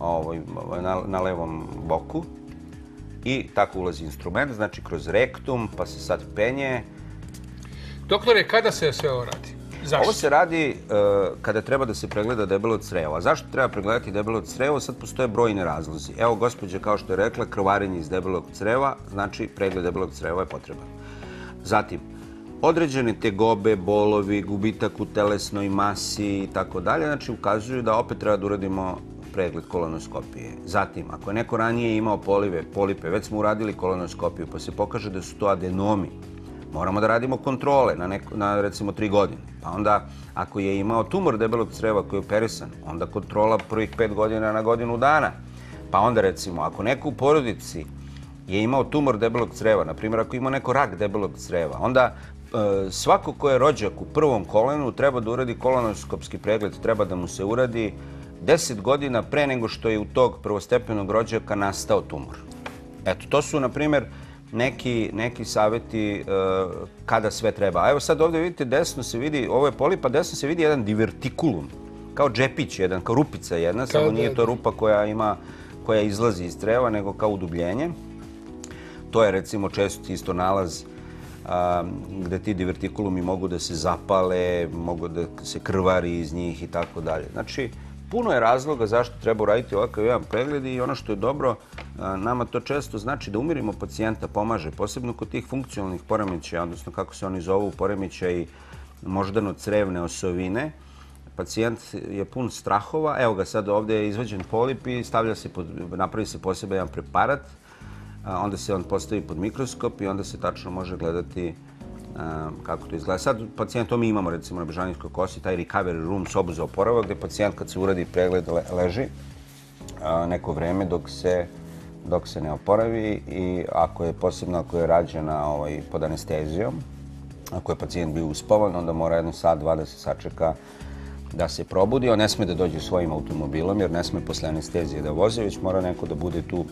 ovaj, na, na levom boku i tako ulazi instrument, znači kroz rektum, pa se sad penje. Doktore, kada se sve ovo radi? Zašto? Ovo se radi uh, kada treba da se pregleda debelo crevo. A zašto treba pregledati debelo crevo? Sad postoje brojne razlozi. Evo, gospođa, kao što je rekla, krvarenje iz debelog creva, znači pregled debelog creva je potreban. Zatim, određene tegobe, bolovi, gubitak u telesnoj masi i tako dalje, znači ukazuju da opet treba da uradimo pregled kolonoskopije. Zatim, ako je neko ranije imao polive, polipe, već smo uradili kolonoskopiju, pa se pokaže da su to adenomi, moramo da radimo kontrole na, neko, na recimo tri godine. Pa onda, ako je imao tumor debelog creva koji je operisan, onda kontrola prvih pet godina na godinu dana. Pa onda, recimo, ako neko u porodici je imao tumor debelog creva, na primjer, ako ima neko rak debelog creva, onda e, svako ko je rođak u prvom kolenu treba da uradi kolonoskopski pregled, treba da mu se uradi 10 godina pre nego što je u tog prvostepenog rođaka nastao tumor. Eto, to su, na primjer, neki, neki savjeti uh, kada sve treba. A evo sad ovdje vidite desno se vidi, ovo je polipa, desno se vidi jedan divertikulum, kao džepić jedan, kao rupica jedna, kao samo nije to rupa koja ima koja izlazi iz treva, nego kao udubljenje. To je recimo često isto nalaz gde ti divertikulumi mogu da se zapale, mogu da se krvari iz njih i tako dalje. Znači, puno je razloga zašto treba uraditi ovakav jedan pregled i ono što je dobro, nama to često znači da umirimo pacijenta, pomaže, posebno kod tih funkcionalnih poremećaja, odnosno kako se oni zovu poremećaj moždano-crevne osovine. Pacijent je pun strahova, evo ga sad ovdje je izvađen polip i stavlja se pod, napravi se posebe jedan preparat, onda se on postavi pod mikroskop i onda se tačno može gledati Ehm, kako to izgleda. Sad pacijent, to mi imamo recimo na Bežanijskoj kosi, taj recovery room, sobu za oporavak, gdje pacijent kad se uradi pregled leži neko vreme dok se dok se ne oporavi i ako je posebno ako je rađena ovaj, pod anestezijom, ako je pacijent bio uspavan, onda mora jedno sat, dva da se sačeka da se probudi. On ne sme da dođe svojim automobilom jer ne sme posle anestezije da voze, već mora neko da bude tu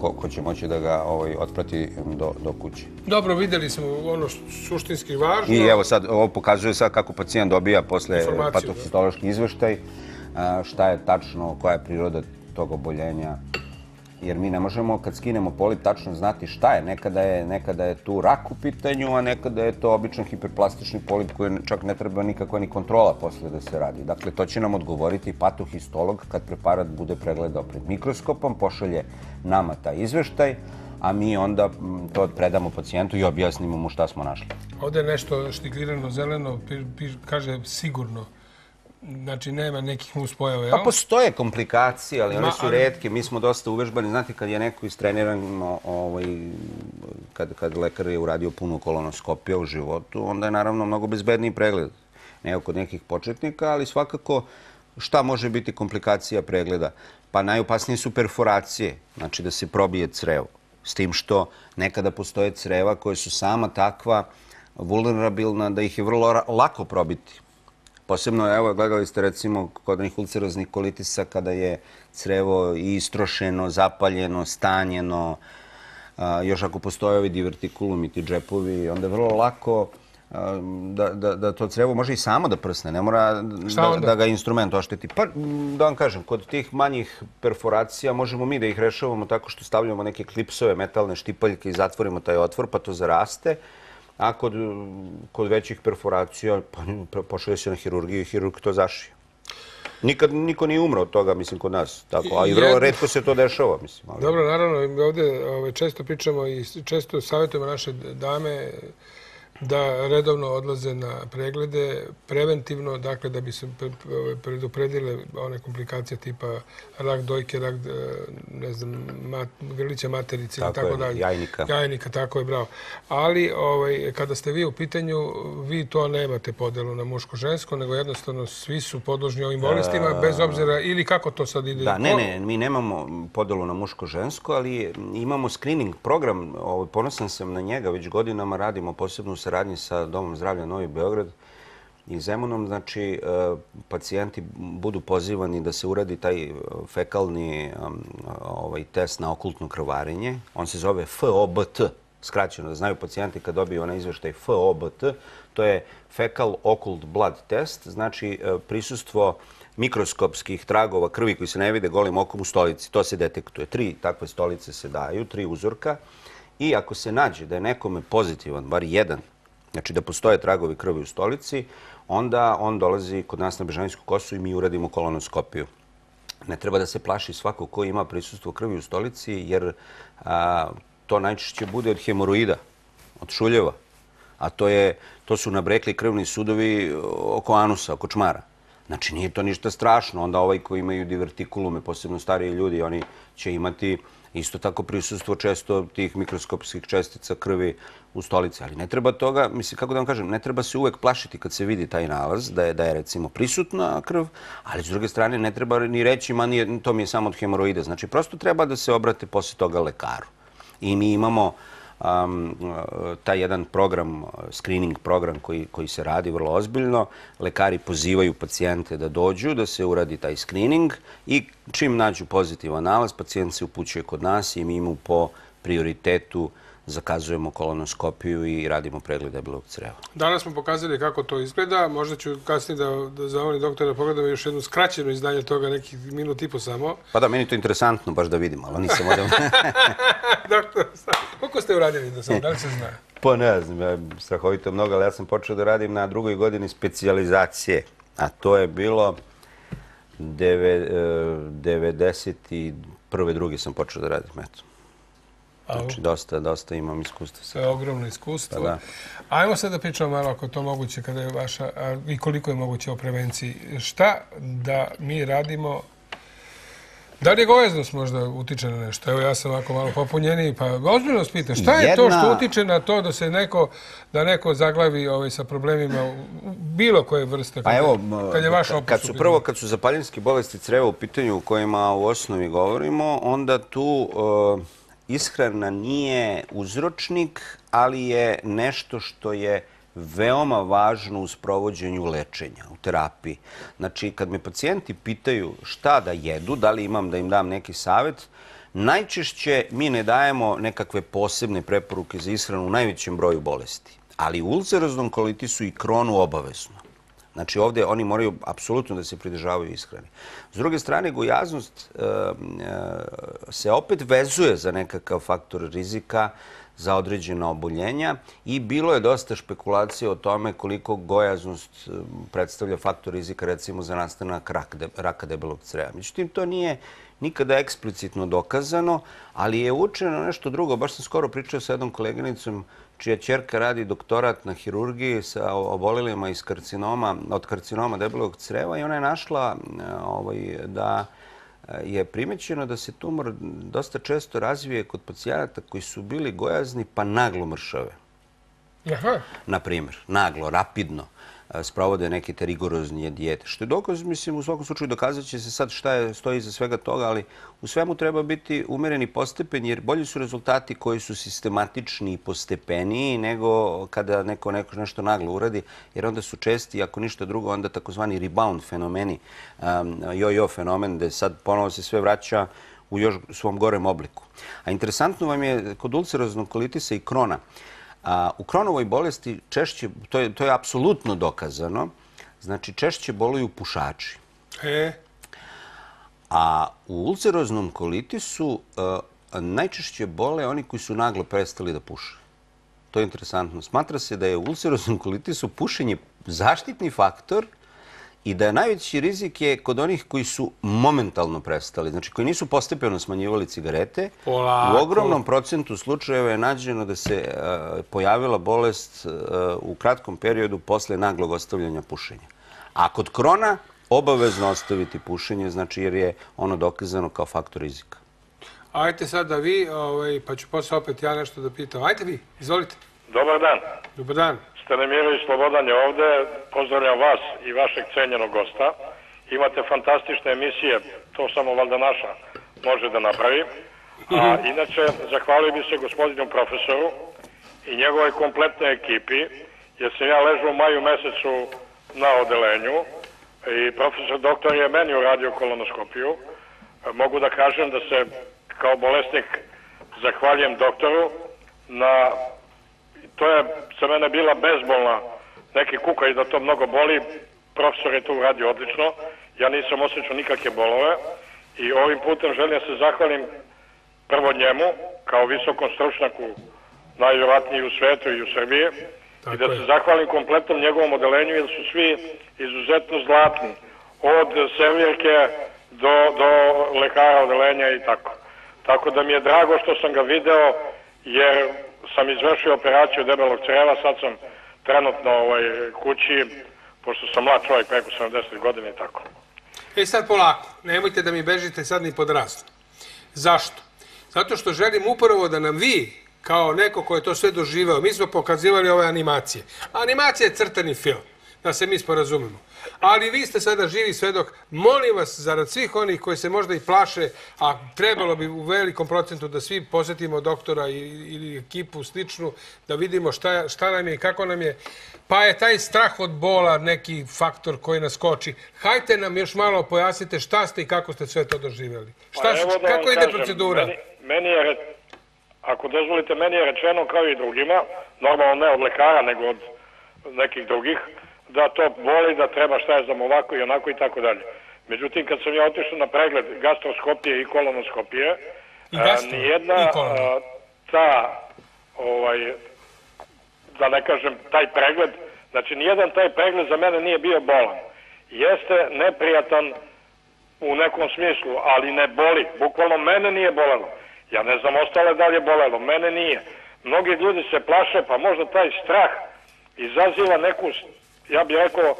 ko, ko će moći da ga ovaj, otprati do, do kuće. Dobro, videli smo ono suštinski važno. I evo sad, ovo pokazuje sad kako pacijent dobija posle patofitološki izveštaj, šta je tačno, koja je priroda tog oboljenja. Jer mi ne možemo, kad skinemo polip, tačno znati šta je. Nekada je, nekada je tu rak u pitanju, a nekada je to običan hiperplastični polip koji čak ne treba nikakva ni kontrola posle da se radi. Dakle, to će nam odgovoriti patohistolog kad preparat bude pregledao pred mikroskopom, pošalje nama taj izveštaj, a mi onda to predamo pacijentu i objasnimo mu šta smo našli. Ovdje je nešto štiglirano zeleno, kaže sigurno. Znači, nema nekih uspojava, jel? Pa postoje komplikacije, ali one su redke. Mi smo dosta uvežbani. Znate, kad je neko istreniran, ovaj, kad, kad lekar je uradio puno kolonoskopija u životu, onda je naravno mnogo bezbedniji pregled. Ne kod nekih početnika, ali svakako šta može biti komplikacija pregleda? Pa najopasnije su perforacije, znači da se probije crevo. S tim što nekada postoje creva koje su sama takva vulnerabilna da ih je vrlo lako probiti. Posebno, evo, gledali ste recimo kod onih ulceroznih kolitisa kada je crevo istrošeno, zapaljeno, stanjeno, još ako postoje ovi divertikulumi, ti džepovi, onda je vrlo lako da, da, da to crevo može i samo da prsne, ne mora da, da ga instrument ošteti. Pa, da vam kažem, kod tih manjih perforacija možemo mi da ih rešavamo tako što stavljamo neke klipsove, metalne štipaljke i zatvorimo taj otvor, pa to zaraste. A kod, kod većih perforacija, pa pošalje se na hirurgiju i hirurg to zašije. Nikad niko nije umro od toga, mislim, kod nas. Tako, a i vrlo redko se to dešava, mislim. Ali... Dobro, naravno, ovdje često pričamo i često savjetujemo naše dame da redovno odlaze na preglede preventivno, dakle da bi se predupredile one komplikacije tipa rak dojke, rak ne znam, mat, grlića materice i tako dalje. Jajnika. Jajnika, tako je, bravo. Ali ovaj, kada ste vi u pitanju, vi to nemate podelu na muško-žensko, nego jednostavno svi su podložni ovim bolestima, bez obzira, ili kako to sad ide? Da, ne, ne, mi nemamo podelu na muško-žensko, ali imamo screening program, ovaj, ponosan sam na njega, već godinama radimo posebno sa saradnji sa Domom zdravlja Novi Beograd i Zemunom, znači e, pacijenti budu pozivani da se uradi taj e, fekalni e, ovaj, test na okultno krvarenje. On se zove FOBT, skraćeno da znaju pacijenti kad dobiju onaj izveštaj FOBT. To je Fecal Occult Blood Test, znači prisustvo mikroskopskih tragova krvi koji se ne vide golim okom u stolici. To se detektuje. Tri takve stolice se daju, tri uzorka. I ako se nađe da je nekome pozitivan, bar jedan znači da postoje tragovi krvi u stolici, onda on dolazi kod nas na Bežanijsku kosu i mi uradimo kolonoskopiju. Ne treba da se plaši svako ko ima prisustvo krvi u stolici, jer to najčešće bude od hemoroida, od šuljeva. A to, je, to su nabrekli krvni sudovi oko anusa, oko čmara. Znači, nije to ništa strašno. Onda ovaj koji imaju divertikulume, posebno stariji ljudi, oni će imati isto tako prisustvo često tih mikroskopskih čestica krvi u stolici. Ali ne treba toga, mislim, kako da vam kažem, ne treba se uvek plašiti kad se vidi taj nalaz, da je, da je recimo prisutna krv, ali s druge strane ne treba ni reći, ma nije, to mi je samo od hemoroida. Znači, prosto treba da se obrate posle toga lekaru. I mi imamo um, taj jedan program, screening program koji, koji se radi vrlo ozbiljno. Lekari pozivaju pacijente da dođu, da se uradi taj screening i čim nađu pozitivan nalaz, pacijent se upućuje kod nas i mi imamo po prioritetu zakazujemo kolonoskopiju i radimo pregled debelog creva. Danas smo pokazali kako to izgleda. Možda ću kasnije da, da zamolim doktora da pogledamo još jedno skraćeno izdanje toga, nekih minut i po samo. Pa da, meni to interesantno baš da vidim, ali nisam odem. Doktor, koliko ste uradili do sada? Da li se zna? Pa ne znam, strahovito mnogo, ali ja sam počeo da radim na drugoj godini specializacije, a to je bilo 91. drugi sam počeo da radim, eto. Znači, dosta, dosta imam iskustva. Sve ogromno iskustvo. Pa Ajmo sad da pričamo malo ako to moguće kada je vaša, i koliko je moguće o prevenciji. Šta da mi radimo Da li je gojeznost možda utiče na nešto? Evo ja sam ovako malo popunjeniji, pa ozbiljno spitam, šta je to što utiče na to da se neko, da neko zaglavi ovaj, sa problemima bilo koje vrste, pa evo, kad je vaš kad su Prvo, kad su zapaljenski bolesti creva u pitanju u kojima u osnovi govorimo, onda tu ishrana nije uzročnik, ali je nešto što je veoma važno u sprovođenju lečenja, u terapiji. Znači, kad me pacijenti pitaju šta da jedu, da li imam da im dam neki savjet, najčešće mi ne dajemo nekakve posebne preporuke za ishranu u najvećem broju bolesti. Ali u ulceroznom kolitisu i kronu obavezno. Znači ovdje oni moraju apsolutno da se pridržavaju ishrane. S druge strane, gojaznost eh, eh, se opet vezuje za nekakav faktor rizika za određena oboljenja i bilo je dosta špekulacije o tome koliko gojaznost eh, predstavlja faktor rizika recimo za nastanak raka debelog creva. Međutim, to nije nikada eksplicitno dokazano, ali je učeno nešto drugo. Baš sam skoro pričao sa jednom koleginicom čija čerka radi doktorat na hirurgiji sa obolilima iz karcinoma, od karcinoma debelog creva i ona je našla e, ovaj, da e, je primećeno da se tumor dosta često razvije kod pacijenata koji su bili gojazni pa naglo mršave. Aha. Na primjer, naglo, rapidno sprovode neke te rigoroznije dijete. Što je dokaz, mislim, u svakom slučaju dokazat će se sad šta je, stoji iza svega toga, ali u svemu treba biti umereni postepen, jer bolji su rezultati koji su sistematični i postepeniji nego kada neko, neko nešto naglo uradi, jer onda su česti, ako ništa drugo, onda takozvani rebound fenomeni, jojo fenomen, gde sad ponovo se sve vraća u još svom gorem obliku. A interesantno vam je kod ulceroznog kolitisa i krona, U kronovoj bolesti češće, to je, to je apsolutno dokazano, znači češće boluju pušači. E? A u ulceroznom kolitisu e, najčešće bole oni koji su naglo prestali da puše. To je interesantno. Smatra se da je u ulceroznom kolitisu pušenje zaštitni faktor i da je najveći rizik je kod onih koji su momentalno prestali, znači koji nisu postepeno smanjivali cigarete. U ogromnom procentu slučajeva je nađeno da se e, pojavila bolest e, u kratkom periodu posle naglog ostavljanja pušenja. A kod krona obavezno ostaviti pušenje, znači jer je ono dokazano kao faktor rizika. Ajte sad da vi, ovaj, pa ću posle opet ja nešto da pitam. Ajte vi, izvolite. Dobar dan. Dobar dan. Stanimirović Slobodan je ovde. Pozdravljam vas i vašeg cenjenog gosta. Imate fantastične emisije, to samo valjda naša može da napravi. A inače, zahvalio bi se gospodinu profesoru i njegovoj kompletnoj ekipi, jer sam ja ležu u maju mesecu na odelenju i profesor doktor je meni uradio kolonoskopiju. Mogu da kažem da se kao bolesnik zahvaljujem doktoru na to je za mene bila bezbolna neki kukaj da to mnogo boli. Profesor je to uradio odlično. Ja nisam osjećao nikakve bolove i ovim putem želim se zahvalim prvo njemu kao visokom stručnaku najvjerovatniji u svetu i u Srbiji i da se zahvalim kompletnom njegovom odelenju jer su svi izuzetno zlatni. Od servirke do, do lekara odelenja i tako. Tako da mi je drago što sam ga video jer sam izvršio operaciju debelog creva, sad sam trenutno ovaj, kući, pošto sam mlad čovjek preko 70 godina i tako. E sad polako, nemojte da mi bežite sad ni pod rastu. Zašto? Zato što želim upravo da nam vi, kao neko ko je to sve doživao, mi smo pokazivali ove animacije. Animacija je crtani film, da se mi sporazumemo. Ali vi ste sada živi svedok. Molim vas, zarad svih onih koji se možda i plaše, a trebalo bi u velikom procentu da svi posjetimo doktora ili ekipu sličnu, da vidimo šta, šta nam je i kako nam je. Pa je taj strah od bola neki faktor koji nas koči. Hajte nam još malo pojasnite šta ste i kako ste sve to doživjeli. Šta, pa kako ide procedura? Meni, meni je, ako dozvolite, meni je rečeno kao i drugima, normalno ne od lekara, nego od nekih drugih, da to boli, da treba šta je za ovako i onako i tako dalje. Međutim, kad sam ja otišao na pregled gastroskopije i kolonoskopije, I gastro, nijedna i ta, ovaj, da ne kažem, taj pregled, znači nijedan taj pregled za mene nije bio bolan. Jeste neprijatan u nekom smislu, ali ne boli. Bukvalno mene nije bolelo. Ja ne znam ostale da li je bolelo, mene nije. Mnogi ljudi se plaše, pa možda taj strah izaziva neku ja bih rekao, e,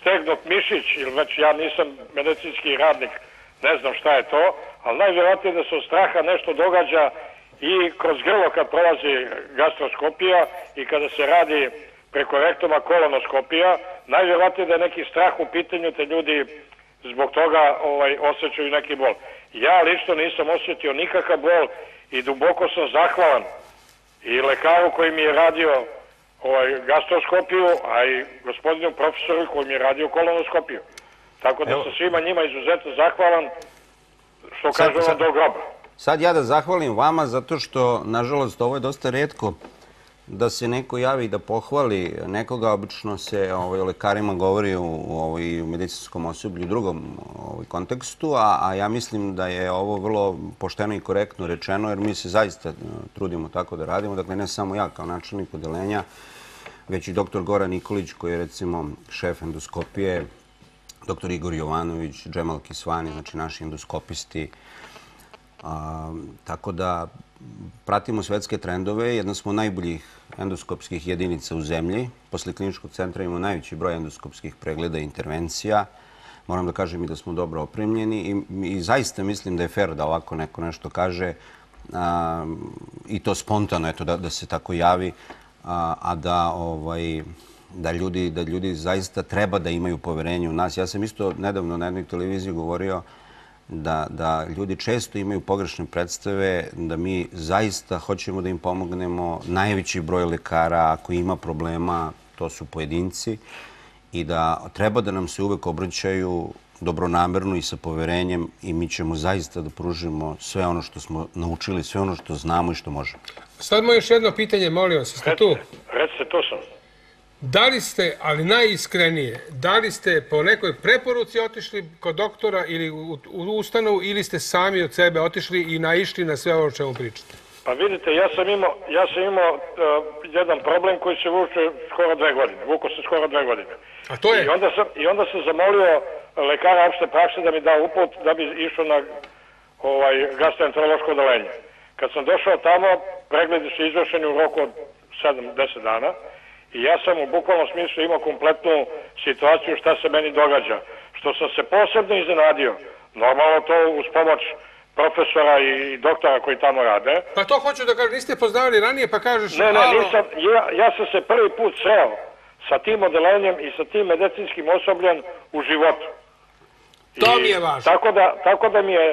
stegnut mišić, ili već ja nisam medicinski radnik, ne znam šta je to, ali najvjerojatnije da se od straha nešto događa i kroz grlo kad prolazi gastroskopija i kada se radi preko rektoma kolonoskopija, najvjerojatnije da je neki strah u pitanju, te ljudi zbog toga ovaj, osjećaju neki bol. Ja lično nisam osjetio nikakav bol i duboko sam zahvalan i lekaru koji mi je radio ovaj, gastroskopiju, a i gospodinu profesoru koji mi je radio kolonoskopiju. Tako da sam svima njima izuzetno zahvalan, što kažem vam do groba. Sad ja da zahvalim vama zato što, nažalost, ovo je dosta redko da se neko javi i da pohvali nekoga. Obično se ovaj, o lekarima govori u, ovaj, u medicinskom osoblju u drugom ovaj, kontekstu, a, a ja mislim da je ovo vrlo pošteno i korektno rečeno, jer mi se zaista e, trudimo tako da radimo. Dakle, ne samo ja kao načelnik podelenja, već i doktor Goran Nikolić, koji je recimo šef endoskopije, doktor Igor Jovanović, Džemal Kisvani, znači naši endoskopisti. A, tako da pratimo svetske trendove. Jedna smo najboljih endoskopskih jedinica u zemlji. Posle kliničkog centra imamo najveći broj endoskopskih pregleda i intervencija. Moram da kažem i da smo dobro opremljeni i, i zaista mislim da je fair da ovako neko nešto kaže a, i to spontano, eto, da, da se tako javi a da ovaj da ljudi da ljudi zaista treba da imaju poverenje u nas. Ja sam isto nedavno na jednoj televiziji govorio da da ljudi često imaju pogrešne predstave, da mi zaista hoćemo da im pomognemo. Najveći broj lekara, ako ima problema, to su pojedinci i da treba da nam se uvek obraćaju dobronamerno i sa poverenjem i mi ćemo zaista da pružimo sve ono što smo naučili, sve ono što znamo i što možemo. Sad moj još jedno pitanje, molim vas, ste tu? Recite, tu sam. Da li ste, ali najiskrenije, da li ste po nekoj preporuci otišli kod doktora ili u, u ustanovu ili ste sami od sebe otišli i naišli na sve ovo o čemu pričate? Pa vidite, ja sam imao, ja sam imao uh, jedan problem koji se vuče skoro dve godine. Vuko se skoro dve godine. A to je? I onda sam, i onda sam zamolio lekara opšte prakse da mi da uput da bi išao na ovaj, gastroenterološko odalenje. Kad sam došao tamo, pregledi su izvršeni u roku od 7-10 dana i ja sam u bukvalnom smislu imao kompletnu situaciju šta se meni događa. Što sam se posebno iznenadio, normalno to uz pomoć profesora i doktora koji tamo rade. Pa to hoću da kažem, niste poznavali ranije pa kažeš... Ne, ne, nisam, ja, ja sam se prvi put sreo sa tim odelenjem i sa tim medicinskim osobljem u životu. To mi je važno. Tako da, tako da mi je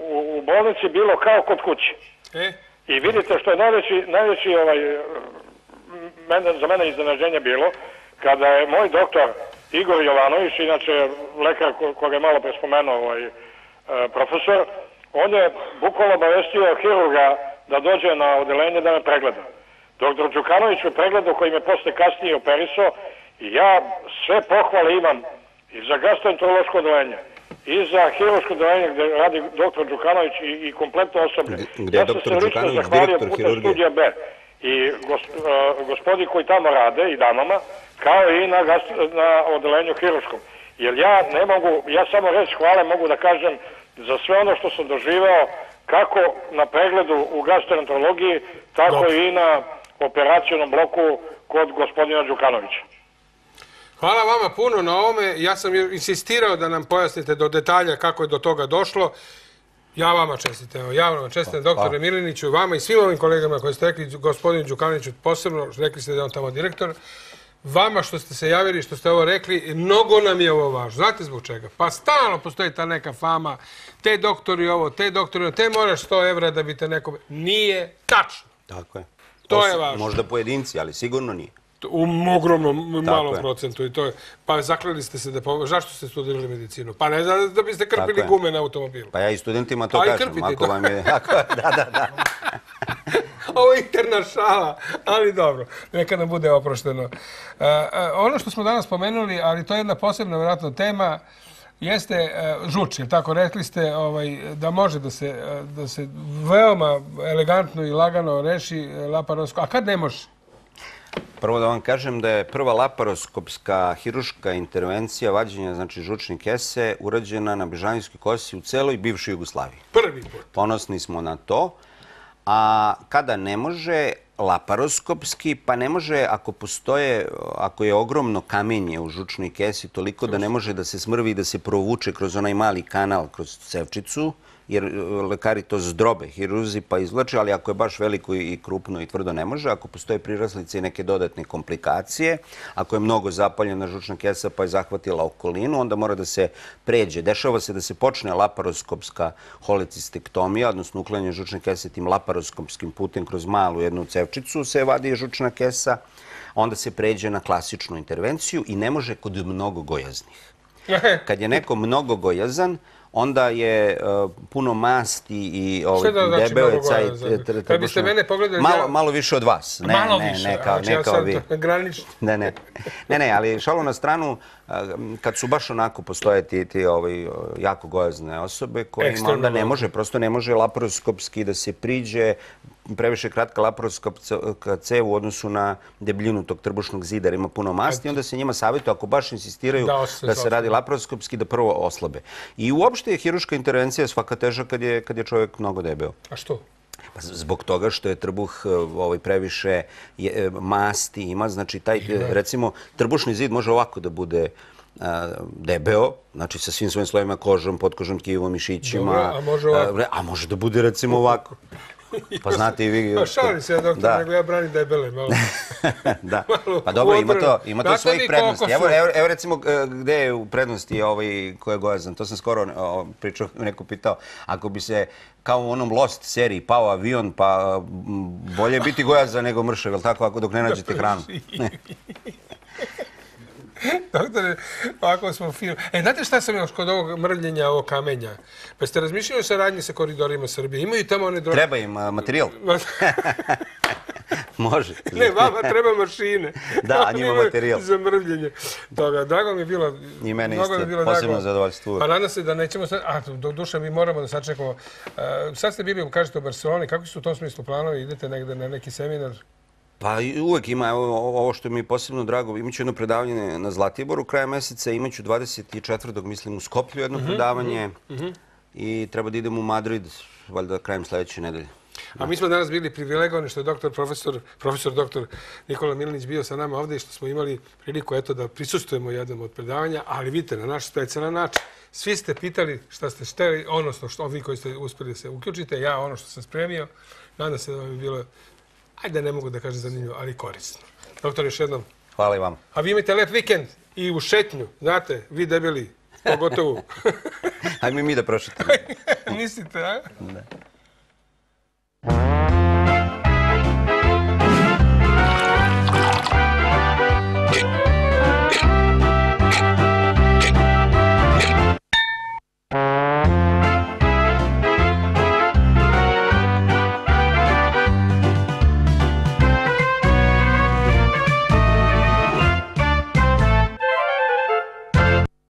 u, u bolnici bilo kao kod kuće. E? I vidite što je najveći, najveći ovaj, mene, za mene iznenađenje bilo, kada je moj doktor Igor Jovanović, inače lekar ko, koga je malo prespomenuo ovaj, e, profesor, on je bukvalno obavestio hirurga da dođe na odelenje da me pregleda. Doktor Đukanović me pregledao koji me posle kasnije operisao i ja sve pohvale imam i za gastroenterološko odelenje i za hirurško odelenje gde radi doktor Đukanović i, i kompletno osoblje. Gde je doktor Đukanović, direktor hirurgije? Studija B. i gos- gospodi koji tamo rade i damama, kao i na, odelenju hiruškom. Jer ja ne mogu, ja samo reći hvale mogu da kažem za sve ono što sam doživao kako na pregledu u gastroenterologiji, tako Dobro. i na operacionom bloku kod gospodina Đukanovića. Hvala vama puno na ovome. Ja sam insistirao da nam pojasnite do detalja kako je do toga došlo. Ja vama čestitam, evo, javno vam čestitam, doktore Miliniću, vama i svim ovim kolegama koji ste rekli, gospodinu Đukanoviću posebno, rekli ste da je on tamo direktor, vama što ste se javili, što ste ovo rekli, mnogo nam je ovo važno. Znate zbog čega? Pa stalno postoji ta neka fama, te doktori ovo, te doktori ovo, te moraš 100 evra da bi te neko... Nije tačno. Tako je. To je važno. Možda pojedinci, ali sigurno nije. U ogromnom, malom je. procentu. I to je, pa zakleli ste se da... Po... Zašto ste studirali medicinu? Pa ne znam da biste krpili Tako je. gume na automobilu. Pa ja i studentima to Pa kažem. krpite Ako to. vam je... Ako, da, da, da. Ovo je interna šala, ali dobro, neka nam bude oprošteno. Uh, uh, ono što smo danas spomenuli, ali to je jedna posebna vjerojatno tema, jeste uh, žuč, jer tako rekli ste ovaj, da može da se, da se veoma elegantno i lagano reši laparosko. A kad ne može? Prvo da vam kažem da je prva laparoskopska hiruška intervencija vađenja znači žučne kese urađena na Bežanijskoj kosi u celoj bivšoj Jugoslaviji. Prvi put. Ponosni smo na to. A kada ne može laparoskopski, pa ne može ako postoje, ako je ogromno kamenje u žučnoj kesi, toliko da ne može da se smrvi i da se provuče kroz onaj mali kanal, kroz cevčicu, jer e, lekari to zdrobe, hiruzi pa izvlače, ali ako je baš veliko i krupno i tvrdo ne može, ako postoje priraslice i neke dodatne komplikacije, ako je mnogo zapaljena žučna kesa pa je zahvatila okolinu, onda mora da se pređe. Dešava se da se počne laparoskopska holecistektomija, odnosno uklanjanje žučne kese tim laparoskopskim putem kroz malu jednu cevčicu se vadi žučna kesa, onda se pređe na klasičnu intervenciju i ne može kod mnogo gojaznih. Kad je neko mnogo gojazan, onda je uh, puno masti i ovaj, znači i gojazan? tr- Kad biste mene pogledali, Malo, ja- malo više od vas. Ne, Malo ne, više. Ne, kao, znači, ne kao vi. Ne, ne. Ne, ne, ali šalu na stranu, kad su baš onako postoje ti, ti ovaj, jako gojazne osobe koje ima, Ekstremno onda ne može, prosto ne može laparoskopski da se priđe previše kratka laparoskopska cev u odnosu na debljinu tog trbušnog zida, jer ima puno masti, onda se njima savjetuje, ako baš insistiraju Da se radi laparoskopski, da prvo oslabe. I uopšte je hiruška intervencija svaka teža kad je, kad je čovjek mnogo debeo. A što? Pa Zbog toga što je trbuh e, ovaj, previše je, e, masti ima, znači taj, e, recimo, trbušni zid može ovako da bude a, debeo, znači sa svim svojim slojima kožom, podkožom, tkivom, mišićima. Dobro, a može ovako? A, a može da bude recimo ovako. Pa znate i vi... Pa šalim se doktor, Da. nego ja branim debele malo. da. Pa dobro, ima to, ima svojih prednosti. Evo, evo, evo recimo e, gde je u prednosti ovaj ko je gojazan. To sam skoro o, pričao, neko pitao. Ako bi se kao u onom Lost seriji pao avion, pa bolje biti gojazan nego mršav, jel tako, ako dok ne nađete hranu? Doktore, ovako smo film. E, znate šta sam još kod ovog mrljenja, ovog kamenja? Pa ste razmišljali o saradnji sa koridorima Srbije? Imaju tamo one droge? Treba im materijal. Može. Ne, vama treba mašine. Da, a njima materijal. Za mrljenje. Toga, drago mi je bilo. I mene isto, posebno zadovoljstvo. Pa nadam se da nećemo sad... A, do duše mi moramo da sačekamo. E, sad ste bili, kažete, u Barceloni. Kako su u tom smislu planovi? Idete negde na neki seminar? Pa uvek ima, evo, ovo što mi je posebno drago, imaću jedno predavanje na Zlatiboru kraja meseca, imaću 24. mislim u Skoplju jedno predavanje i treba da idem u Madrid, valjda krajem sljedeće nedelje. A mi smo danas bili privilegovani što je doktor, profesor, profesor doktor Nikola Milinić bio sa nama ovdje i što smo imali priliku eto da prisustujemo jednom od predavanja, ali vidite, na naš specijalan način. Svi ste pitali šta ste šteli, odnosno što vi koji ste uspjeli da se uključite, ja ono što sam spremio, nadam se da vam je bilo, ajde ne mogu da kažem zanimljivo, ali korisno. Doktor, još jednom. Hvala i vam. A vi imate lep vikend i u šetnju, znate, vi debeli, pogotovo. Hajde mi mi da prošetimo. Mislite, a? Ne.